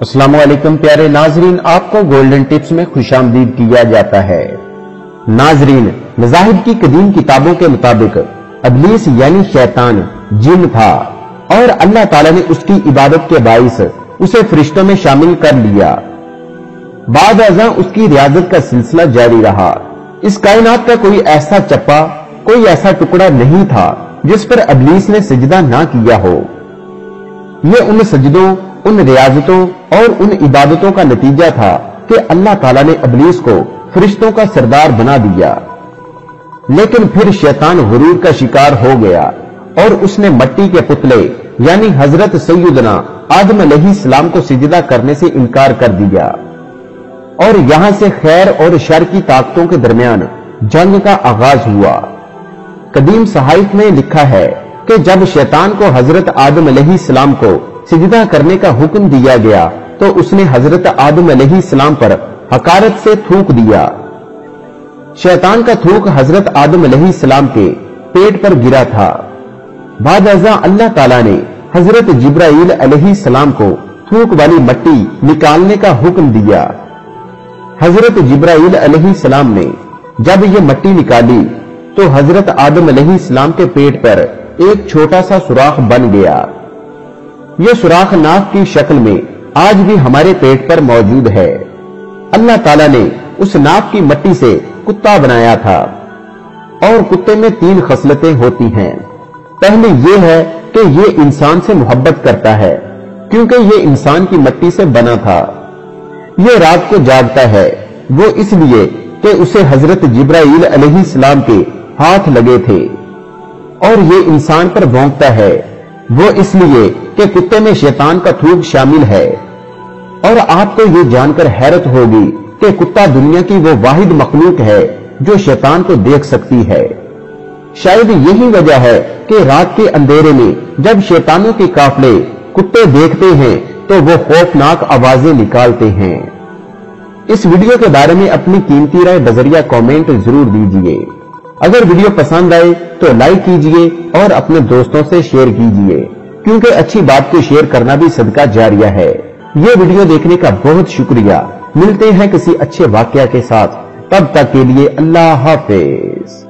السلام علیکم پیارے ناظرین، آپ کو گولڈن ٹپس میں خوش آمدید کیا جاتا ہے۔ ناظرین، مذاہب کی قدیم کتابوں کے مطابق ابلیس یعنی شیطان، جن تھا اور اللہ تعالیٰ نے اس کی عبادت کے باعث اسے فرشتوں میں شامل کر لیا۔ بعد ازاں اس کی ریاضت کا سلسلہ جاری رہا۔ اس کائنات کا کوئی ایسا چپا، کوئی ایسا ٹکڑا نہیں تھا جس پر ابلیس نے سجدہ نہ کیا ہو۔ یہ ان سجدوں ان ریاضتوں اور ان عبادتوں کا نتیجہ تھا کہ اللہ تعالیٰ نے ابلیس کو فرشتوں کا سردار بنا دیا۔ لیکن پھر شیطان غرور کا شکار ہو گیا اور اس نے مٹی کے پتلے یعنی حضرت سیدنا آدم علیہ السلام کو سجدہ کرنے سے انکار کر دیا۔ اور یہاں سے خیر اور شر کی طاقتوں کے درمیان جنگ کا آغاز ہوا۔ قدیم صحائف میں لکھا ہے کہ جب شیطان کو حضرت آدم علیہ السلام کو سجدہ کرنے کا حکم دیا گیا تو اس نے حضرت آدم علیہ السلام پر حکارت سے تھوک دیا۔ شیطان کا تھوک حضرت آدم علیہ السلام کے پیٹ پر گرا تھا۔ بعد ازاں اللہ تعالیٰ نے حضرت جبرائیل علیہ السلام کو تھوک والی مٹی نکالنے کا حکم دیا۔ حضرت جبرائیل علیہ السلام نے جب یہ مٹی نکالی تو حضرت آدم علیہ السلام کے پیٹ پر ایک چھوٹا سا سوراخ بن گیا۔ یہ سوراخ ناک کی شکل میں آج بھی ہمارے پیٹ پر موجود ہے۔ اللہ تعالیٰ نے اس ناک کی مٹی سے کتا بنایا تھا۔ اور کتے میں تین خصلتیں ہوتی ہیں۔ پہلے یہ ہے کہ یہ انسان سے محبت کرتا ہے، کیونکہ یہ انسان کی مٹی سے بنا تھا۔ یہ رات کو جاگتا ہے۔ وہ اس لیے کہ اسے حضرت جبرائیل علیہ السلام کے ہاتھ لگے تھے۔ اور یہ انسان پر بھونکتا ہے۔ وہ اس لیے کہ کتے میں شیطان کا تھوک شامل ہے۔ اور آپ کو یہ جان کر حیرت ہوگی کہ کتا دنیا کی وہ واحد مخلوق ہے جو شیطان کو دیکھ سکتی ہے۔ شاید یہی وجہ ہے کہ رات کے اندھیرے میں جب شیطانوں کے قافلے کتے دیکھتے ہیں تو وہ خوفناک آوازیں نکالتے ہیں۔ اس ویڈیو کے بارے میں اپنی قیمتی رائے بذریعہ کامنٹ ضرور دیجیے اگر ویڈیو پسند آئے تو لائک کیجیے اور اپنے دوستوں سے شیئر کیجیے کیونکہ اچھی بات کو شیئر کرنا بھی صدقہ جاریہ ہے۔ یہ ویڈیو دیکھنے کا بہت شکریہ۔ ملتے ہیں کسی اچھے واقعہ کے ساتھ۔ تب تک کے لیے اللہ حافظ۔